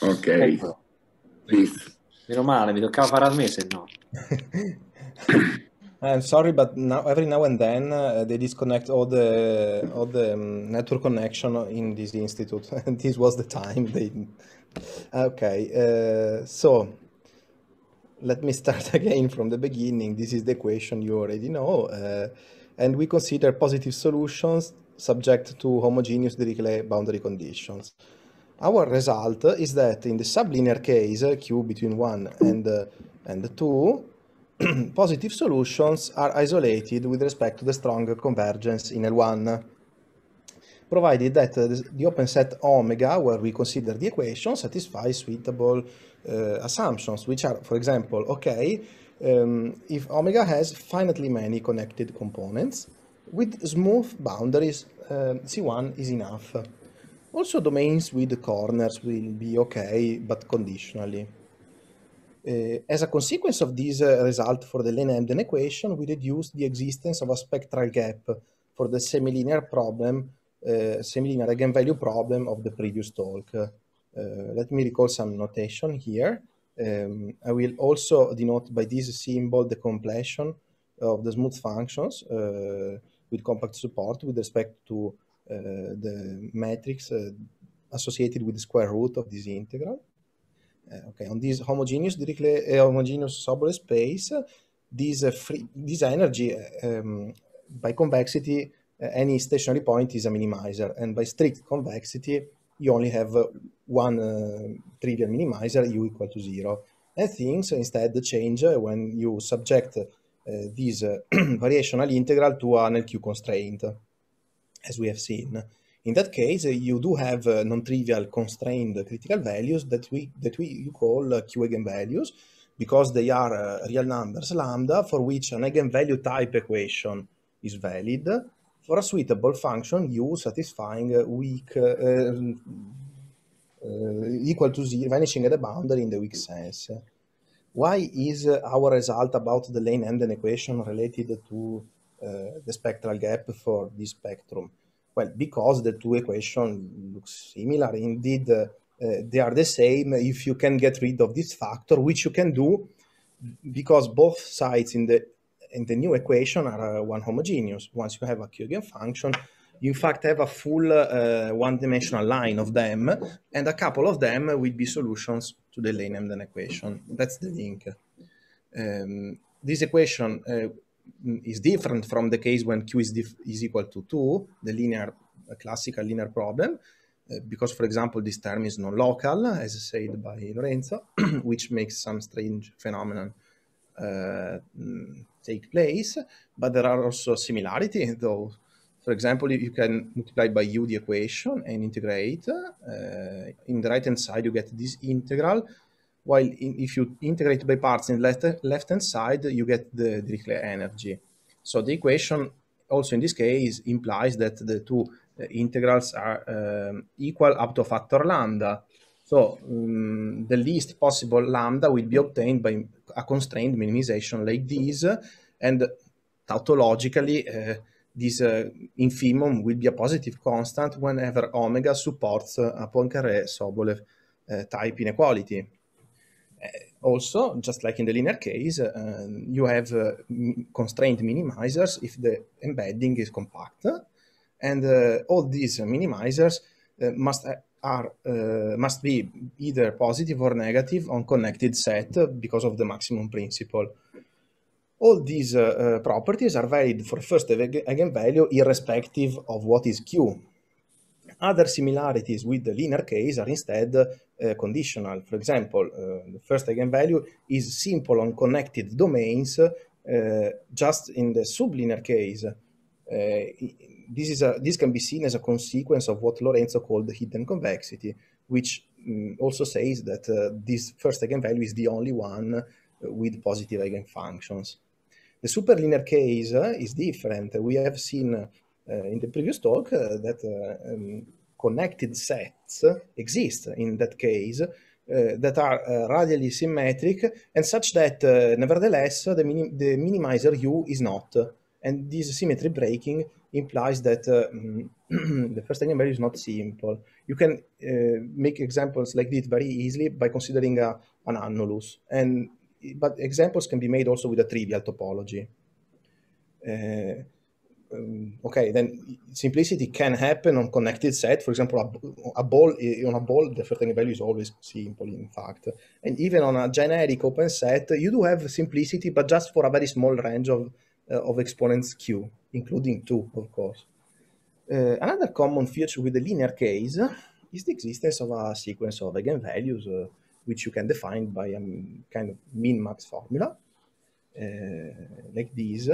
Ok, Ecco. please. Meno male, mi toccava fare a me se no. I'm sorry, but now every now and then uh, they disconnect all the all the um, network connection in this institute, and this was the time they. Okay, uh, so let me start again from the beginning. This is the equation you already know, uh, and we consider positive solutions subject to homogeneous Dirichlet boundary conditions. Our result is that in the sublinear case, q between 1 and, uh, and 2, positive solutions are isolated with respect to the strong convergence in L1, provided that uh, the, open set omega, where we consider the equation, satisfies suitable uh, assumptions, which are, for example, okay, um, if omega has finitely many connected components, with smooth boundaries, uh, C1 is enough. Also, domains with the corners will be okay, but conditionally. Uh, as a consequence of this uh, result for the Lane-Emden equation, we reduce the existence of a spectral gap for the semilinear problem, uh, semilinear eigenvalue problem of the previous talk. Let me recall some notation here. Um, I will also denote by this symbol the completion of the smooth functions with compact support with respect to the matrix uh, associated with the square root of this integral. Uh, okay, on this homogeneous Dirichlet homogeneous Sobolev space, this free this energy um, by convexity any stationary point is a minimizer, and by strict convexity you only have one trivial minimizer u equal to zero. And things instead change when you subject uh, this uh, variational integral to an LQ constraint, as we have seen. In that case, you do have uh, non-trivial constrained critical values that we that we you call uh, Q eigenvalues because they are uh, real numbers lambda for which an eigenvalue type equation is valid for a suitable function u satisfying weak equal to zero, vanishing at the boundary in the weak sense. Why is our result about the Lane-Emden equation related to uh, the spectral gap for this spectrum? Well, because the two equations look similar. Indeed, uh, they are the same if you can get rid of this factor, which you can do because both sides in the in the new equation are one homogeneous. Once you have a Q function, you in fact have a full uh, one-dimensional line of them, and a couple of them will be solutions to the Lane-Emden equation. That's the link. Um, this equation uh, is different from the case when q is, is equal to 2, the linear, classical linear problem, uh, because, for example, this term is non-local, as said by Lorenzo, which makes some strange phenomenon uh, take place, but there are also similarities, though. For example, you can multiply by u the equation and integrate. Uh, in the right-hand side, you get this integral, while in, if you integrate by parts in left left-hand side, you get the Dirichlet energy. So the equation, also in this case, implies that the two uh, integrals are um, equal up to factor lambda. So um, the least possible lambda will be obtained by a constrained minimization like this, and tautologically, uh, this uh, infimum will be a positive constant whenever omega supports uh, a Poincaré Sobolev uh, type inequality. Uh, also, just like in the linear case, uh, you have constrained minimizers if the embedding is compact, and all these minimizers must are uh, must be either positive or negative on connected set because of the maximum principle. All these uh, uh, properties are valid for first eigenvalue irrespective of what is Q. Other similarities with the linear case are instead conditional. For example, the first eigenvalue is simple on connected domains just in the sublinear case. this is a this can be seen as a consequence of what Lorenzo called the hidden convexity, which um, also says that uh, this first eigenvalue is the only one with positive eigenfunctions. The superlinear case uh, is different. We have seen uh, in the previous talk uh, that uh, um, connected sets exist in that case uh, that are radially symmetric and such that nevertheless the, minim the minimizer u is not. And this symmetry breaking implies that uh, the first eigenvalue is not simple. you can uh, make examples like this very easily by considering a, an annulus. And but examples can be made also with a trivial topology. Um, okay, then simplicity can happen on connected set. For example, a, a, ball on a ball, the first value is always simple, in fact. And even on a generic open set, you do have simplicity, but just for a very small range of uh, of exponents q, including two, of course. Uh, another common feature with the linear case is the existence of a sequence of eigenvalues, uh, which you can define by a kind of min-max formula, uh, like this.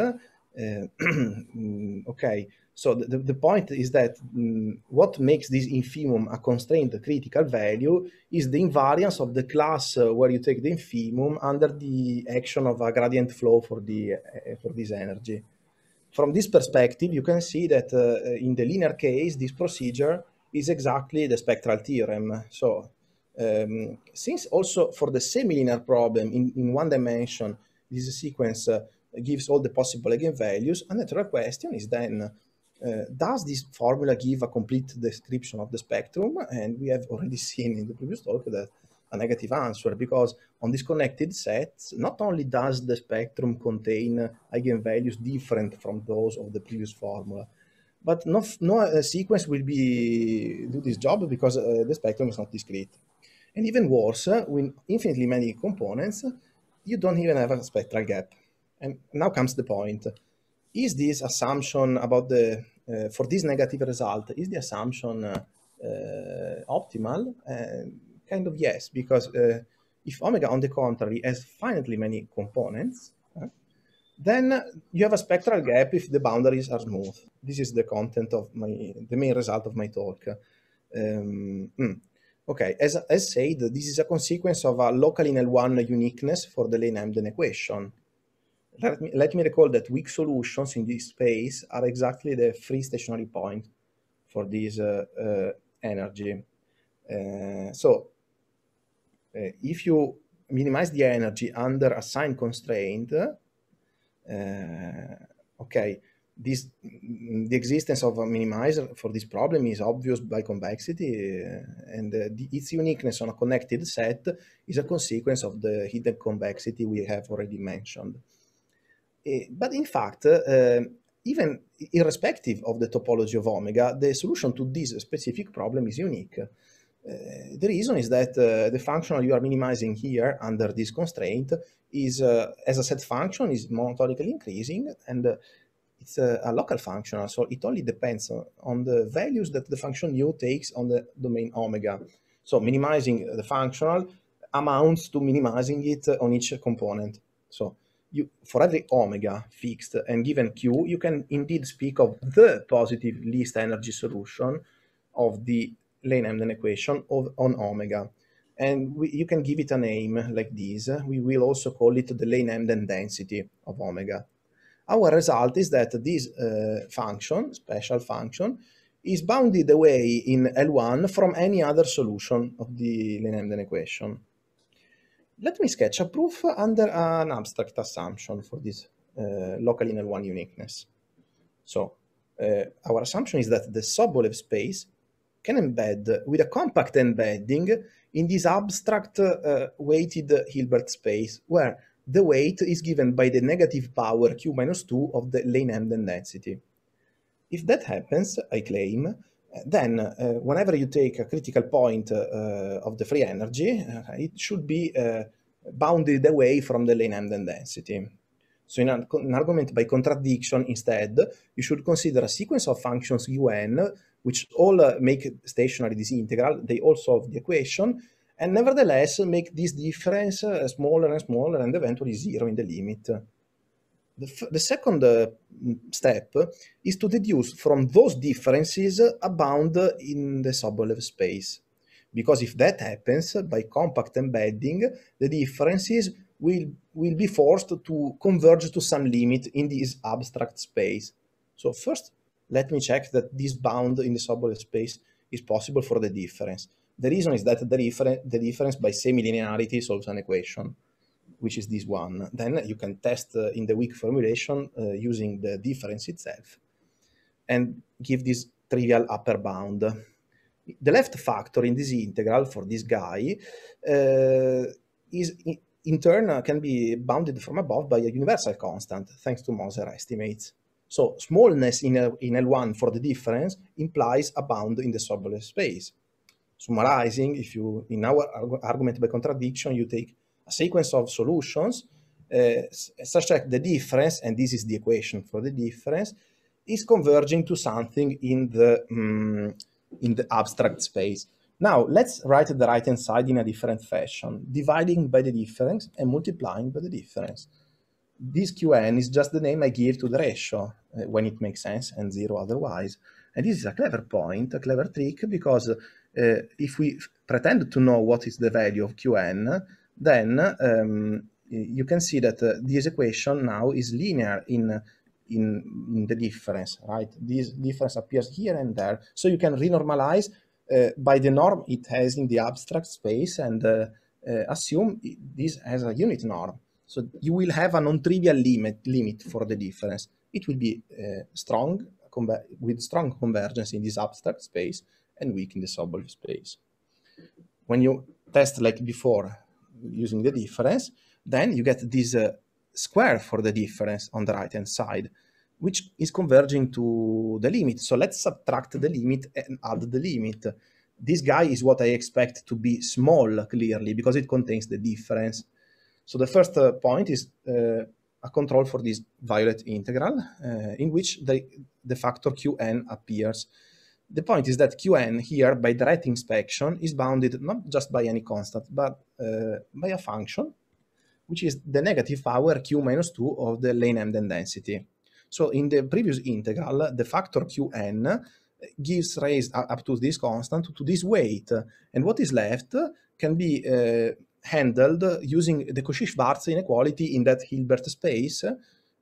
Uh, okay, so the, the point is that um, what makes this infimum a constrained critical value is the invariance of the class uh, where you take the infimum under the action of a gradient flow for, the, uh, for this energy. From this perspective, you can see that uh, in the linear case, this procedure is exactly the spectral theorem. So um, since also for the semi-linear problem in, in one dimension, this sequence uh, gives all the possible eigenvalues. A natural question is then, uh, does this formula give a complete description of the spectrum? And we have already seen in the previous talk that a negative answer because on disconnected sets, not only does the spectrum contain eigenvalues different from those of the previous formula, but no, no uh, sequence will be do this job because uh, the spectrum is not discrete. And even worse, with infinitely many components, you don't even have a spectral gap. And now comes the point. Is this assumption about the, uh, for this negative result, is the assumption uh, uh, optimal? kind of yes, because if omega, on the contrary, has finitely many components, then you have a spectral gap if the boundaries are smooth. This is the content of my, the main result of my talk. Um, mm. Okay, as, as said, this is a consequence of a local in L1 uniqueness for the Lane-Emden equation let me, let me recall that weak solutions in this space are exactly the free stationary point for this uh, uh, energy. Uh, so uh, if you minimize the energy under a sign constraint, uh, okay, this the existence of a minimizer for this problem is obvious by convexity uh, and the, its uniqueness on a connected set is a consequence of the hidden convexity we have already mentioned. But in fact, uh, even irrespective of the topology of omega, the solution to this specific problem is unique. Uh, the reason is that uh, the functional you are minimizing here under this constraint is, uh, as a set function, is monotonically increasing and it's a, a, local functional, so it only depends on, on, the values that the function u takes on the domain omega. So minimizing the functional amounts to minimizing it on each component. So you, for every omega fixed and given q, you can indeed speak of the positive least energy solution of the Lane-Emden equation of, on omega. And we, you can give it a name like this. We will also call it the Lane-Emden density of omega. Our result is that this uh, function, special function, is bounded away in L1 from any other solution of the Lane-Emden equation let me sketch a proof under an abstract assumption for this uh, local in L1 uniqueness. So uh, our assumption is that the Sobolev space can embed with a compact embedding in this abstract uh, weighted Hilbert space where the weight is given by the negative power q minus 2 of the Lane-Emden density. If that happens, I claim, then uh, whenever you take a critical point uh, of the free energy, uh, it should be bounded away from the Lane-Emden density. So in an, an, argument by contradiction, instead, you should consider a sequence of functions un, which all uh, make stationary this integral, they all solve the equation, and nevertheless make this difference uh, smaller and smaller and eventually zero in the limit. The, the second uh, step is to deduce from those differences a bound in the Sobolev space. Because if that happens, by compact embedding, the differences will, will be forced to converge to some limit in this abstract space. So first, let me check that this bound in the Sobolev space is possible for the difference. The reason is that the, differ the difference by semi-linearity solves an equation which is this one. Then you can test uh, in the weak formulation uh, using the difference itself and give this trivial upper bound. the left factor in this integral for this guy uh, is in, turn uh, can be bounded from above by a universal constant thanks to Moser estimates. So smallness in, a, in L1 for the difference implies a bound in the Sobolev space. Summarizing, if you in our argument by contradiction, you take a sequence of solutions uh, such that the difference, and this is the equation for the difference, is converging to something in the um, in the abstract space. Now, let's write the right-hand side in a different fashion, dividing by the difference and multiplying by the difference. This Qn is just the name I give to the ratio uh, when it makes sense and zero otherwise. And this is a clever point, a clever trick, because uh, if we pretend to know what is the value of Qn, then um, you can see that uh, this equation now is linear in in, in the difference, right? This difference appears here and there. So you can renormalize uh, by the norm it has in the abstract space and uh, uh, assume this has a unit norm. So you will have a non-trivial limit, limit for the difference. It will be uh, strong with strong convergence in this abstract space and weak in the Sobolev space. When you test like before using the difference, then you get this uh, square for the difference on the right-hand side, which is converging to the limit. So let's subtract the limit and add the limit. This guy is what I expect to be small, clearly, because it contains the difference. So the first uh, point is uh, a control for this violet integral, uh, in which the, the factor qn appears. The point is that qn here, by direct inspection, is bounded not just by any constant, but uh, by a function which is the negative power q minus 2 of the Lane-Emden density. So in the previous integral, the factor qn gives raised up to this constant to this weight. And what is left can be uh, handled using the Cauchy-Schwarz inequality in that Hilbert space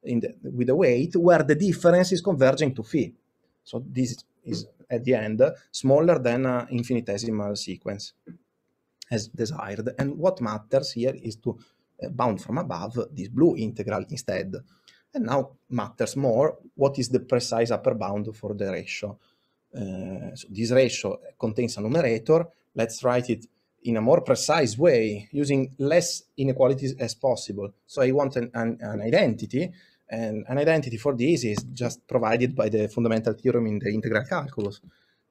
in the, with a weight where the difference is converging to phi. So this is at the end smaller than an infinitesimal sequence as desired. And what matters here is to bound from above this blue integral instead. And now matters more what is the precise upper bound for the ratio. Uh, so this ratio contains a numerator. Let's write it in a more precise way using less inequalities as possible. So I want an, an, an identity and an identity for this is just provided by the fundamental theorem in the integral calculus.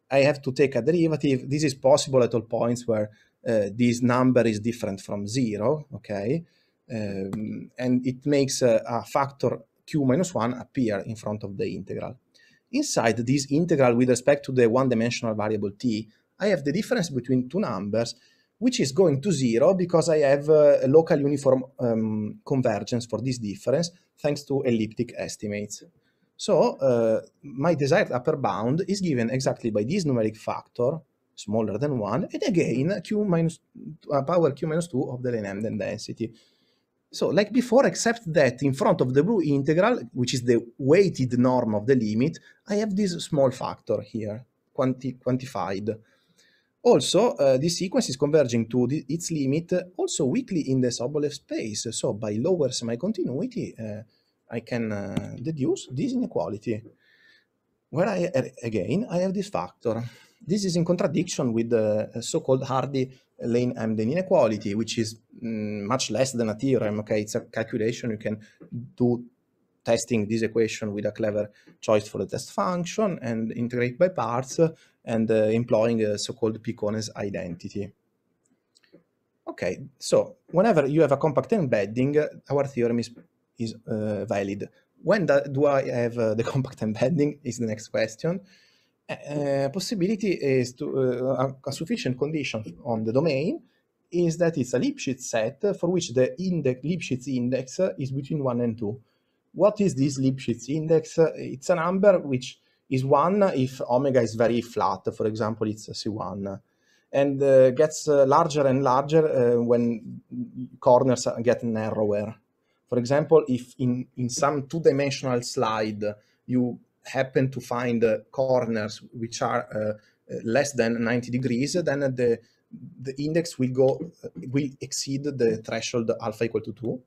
I have to take a derivative. This is possible at all points where uh, this number is different from zero, okay? um, and it makes a, a factor q minus 1 appear in front of the integral. Inside this integral with respect to the one-dimensional variable t, I have the difference between two numbers, which is going to zero because I have a local uniform um, convergence for this difference thanks to elliptic estimates. So uh, my desired upper bound is given exactly by this numeric factor, smaller than 1, and again q minus, uh, power q minus 2 of the Lane-Emden density. So like before, except that in front of the blue integral, which is the weighted norm of the limit, I have this small factor here, quanti quantified. Also, uh, this sequence is converging to the, its limit also weakly in the Sobolev space. So by lower semi-continuity, uh, I can uh, deduce this inequality. Where I, again, I have this factor. This is in contradiction with the so-called Hardy Lane-Emden inequality, which is mm, much less than a theorem. Okay, it's a calculation you can do testing this equation with a clever choice for the test function and integrate by parts and uh, employing a so-called Picone's identity. Okay, so whenever you have a compact embedding, our theorem is, is uh, valid. When do, I have uh, the compact embedding is the next question. Uh, possibility is to uh, a sufficient condition on the domain is that it's a Lipschitz set for which the index, Lipschitz index is between 1 and 2. What is this Lipschitz index? It's a number which is 1 if omega is very flat, for example, it's C1, and uh, gets uh, larger and larger uh, when corners get narrower. For example, if in, in some two-dimensional slide you happen to find corners which are less than 90 degrees, then the the index will go will exceed the threshold alpha equal to 2.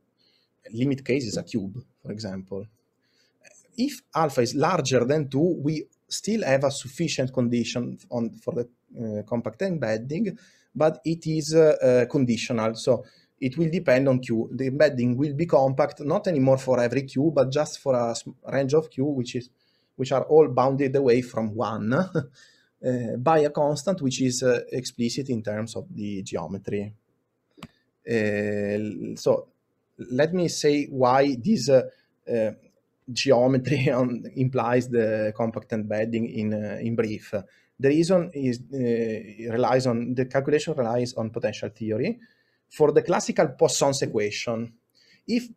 Limit case is a cube, for example. If alpha is larger than 2, we still have a sufficient condition on for the uh, compact embedding, but it is uh, uh, conditional. So it will depend on Q. The embedding will be compact, not anymore for every Q, but just for a range of Q, which is which are all bounded away from one uh, by a constant which is uh, explicit in terms of the geometry. Uh, so let me say why this uh, uh, geometry on, implies the compact embedding in, uh, in brief. The reason is relies on the calculation relies on potential theory. For the classical Poisson's equation, if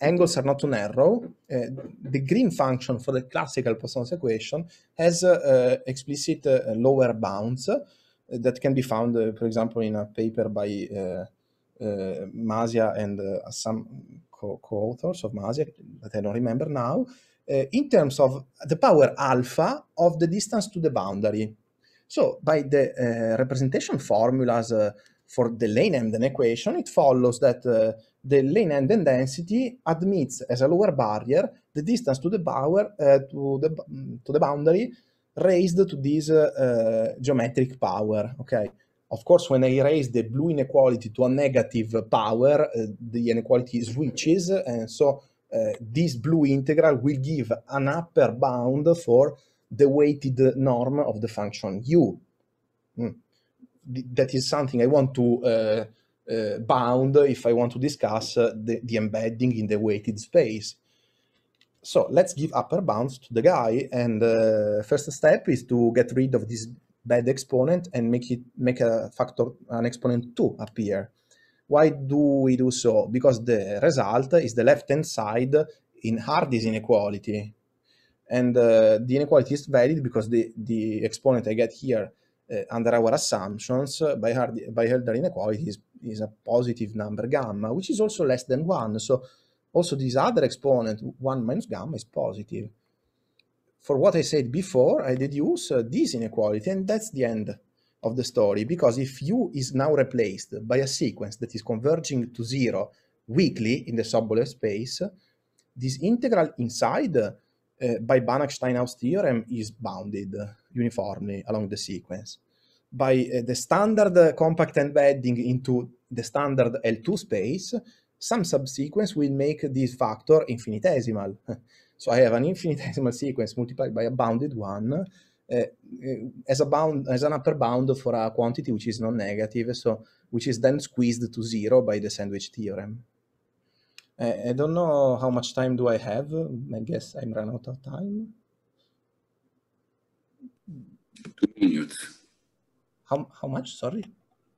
angles are not too narrow, uh, the green function for the classical Poisson's equation has uh, explicit uh, lower bounds that can be found, for example, in a paper by Masia and some co-authors of Masia that I don't remember now, in terms of the power alpha of the distance to the boundary. So by the representation formulas for the Lane-Emden equation, it follows that uh, the Lane-Emden density admits as a lower barrier the distance to the power uh, to the to the boundary raised to this uh, uh, geometric power. Okay. Of course, when I raise the blue inequality to a negative power, uh, the inequality switches, and so uh, this blue integral will give an upper bound for the weighted norm of the function u. Mm that is something I want to uh, uh, bound if I want to discuss uh, the, the embedding in the weighted space. So let's give upper bounds to the guy. And uh, first step is to get rid of this bad exponent and make it make a factor an exponent 2 appear. Why do we do so? Because the result is the left-hand side in Hardy's inequality. And uh, the inequality is valid because the, the exponent I get here uh, under our assumptions by, Hardy, by Hölder inequality is, is a positive number gamma, which is also less than 1. So also this other exponent, 1 minus gamma, is positive. For what I said before, I deduce uh, this inequality, and that's the end of the story, because if u is now replaced by a sequence that is converging to zero weakly in the Sobolev space, this integral inside uh, by Banach-Steinhaus theorem is bounded uniformly along the sequence. By uh, the standard compact embedding into the standard L2 space, some subsequence will make this factor infinitesimal. so I have an infinitesimal sequence multiplied by a bounded one uh, as a bound as an upper bound for a quantity which is non-negative, so which is then squeezed to zero by the sandwich theorem. Uh, I don't know how much time do I have. I guess I'm run out of time. Two minutes. How, how much? Sorry?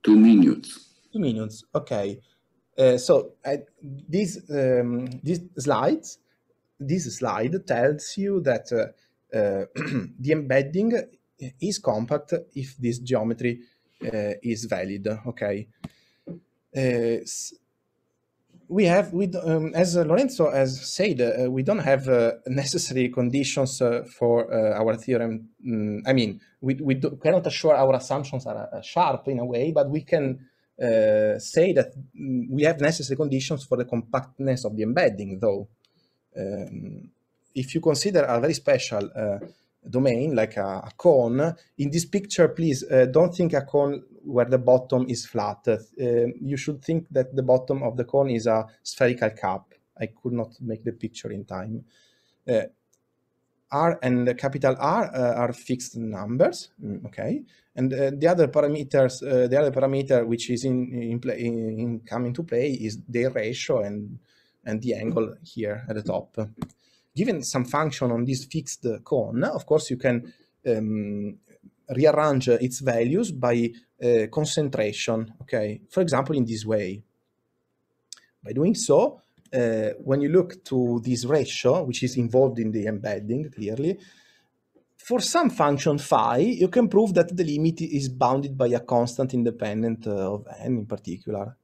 Two minutes. Two minutes. Okay. Uh, so this um, this slides this slide tells you that uh, uh the embedding is compact if this geometry is valid. Okay. We have, we, um, as Lorenzo has said, we don't have necessary conditions for our theorem. Mm, I mean, we, we do, cannot assure our assumptions are sharp in a way, but we can uh, say that we have necessary conditions for the compactness of the embedding, though. Um, if you consider a very special domain, like a, a, cone, in this picture, please don't think a cone where the bottom is flat. Uh, you should think that the bottom of the cone is a spherical cap. I could not make the picture in time. R and the capital R uh, are fixed numbers, mm, okay? And uh, the other parameters, uh, the other parameter which is in, in, play, in, in coming to play is the ratio and, and the angle here at the top. Given some function on this fixed cone, of course you can um, rearrange its values by uh, concentration, okay? For example, in this way. By doing so, uh, when you look to this ratio, which is involved in the embedding, clearly, for some function phi, you can prove that the limit is bounded by a constant independent uh, of n in particular.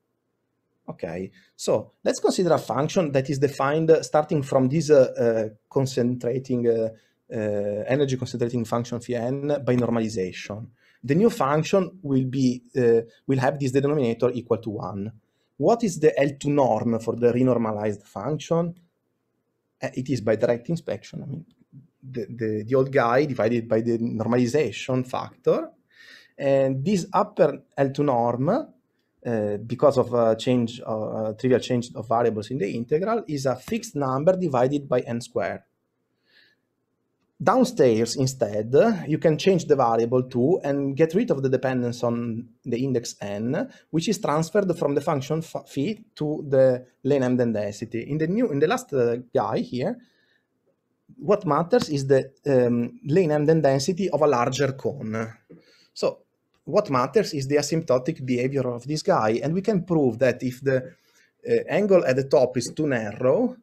Okay, so let's consider a function that is defined starting from this uh, uh, concentrating uh, uh, energy concentrating function phi n by normalization. The new function will be uh, will have this denominator equal to one. What is the L2 norm for the renormalized function? Uh, it is by direct inspection. I mean, the, the, the old guy divided by the normalization factor. And this upper L2 norm, uh, because of a change, uh, trivial change of variables in the integral, is a fixed number divided by n squared. Downstairs, instead, you can change the variable to and get rid of the dependence on the index n, which is transferred from the function phi to the lane Emden density. In the new, in the last uh, guy here, what matters is the um, lane Emden density of a larger cone. So what matters is the asymptotic behavior of this guy, and we can prove that if the uh, angle at the top is too narrow,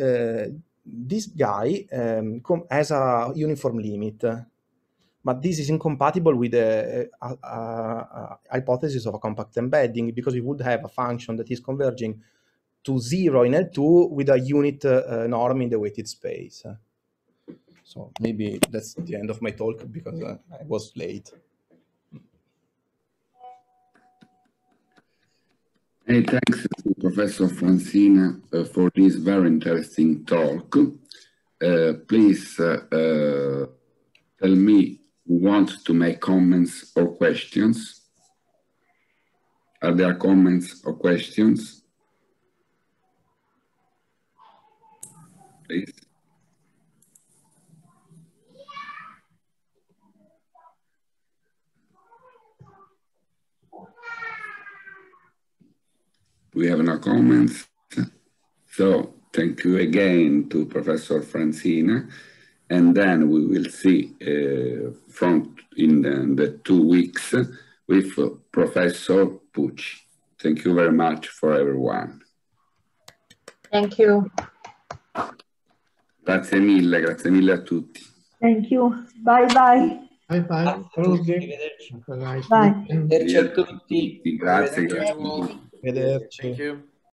uh, this guy um, has a uniform limit, but this is incompatible with the uh, uh, uh, hypothesis of a compact embedding because we would have a function that is converging to zero in L2 with a unit uh, norm in the weighted space. So maybe that's the end of my talk because uh, I was late. Thanks to Professor Franzina uh, for this very interesting talk. Uh, please uh, uh tell me who wants to make comments or questions. Are there comments or questions? Please. We have no comments. So thank you again to Professor Franzina. And then we will see uh, from in the, the, two weeks with Professor Pucci. Thank you very much for everyone. Thank you. Grazie mille, grazie mille a tutti. Thank you. Bye bye. Bye bye. Bye. Arrivederci a tutti. Grazie, grazie. Arrivederci. Thank you.